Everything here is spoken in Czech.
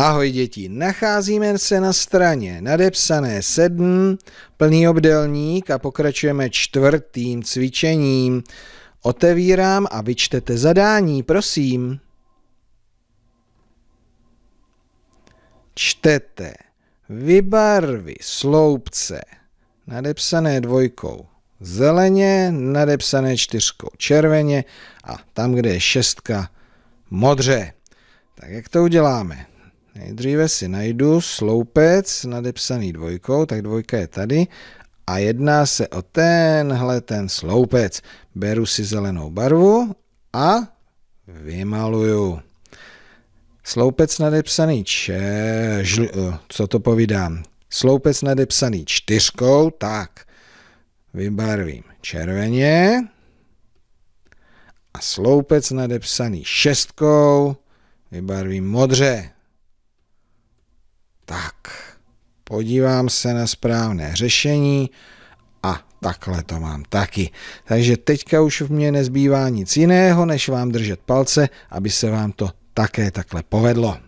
Ahoj děti, nacházíme se na straně nadepsané 7, plný obdelník a pokračujeme čtvrtým cvičením. Otevírám a vyčtete zadání, prosím. Čtete vybarvy sloupce nadepsané dvojkou zeleně, nadepsané čtyřkou červeně a tam, kde je šestka, modře. Tak jak to uděláme? Nejdříve si najdu sloupec nadepsaný dvojkou, tak dvojka je tady a jedná se o tenhle ten sloupec. Beru si zelenou barvu a vymaluju. Sloupec nadepsaný če... Žl... Eh, co to povídám? Sloupec nadepsaný čtyřkou, tak vybarvím červeně a sloupec nadepsaný šestkou vybarvím modře. Tak, podívám se na správné řešení a takhle to mám taky. Takže teďka už v mě nezbývá nic jiného, než vám držet palce, aby se vám to také takhle povedlo.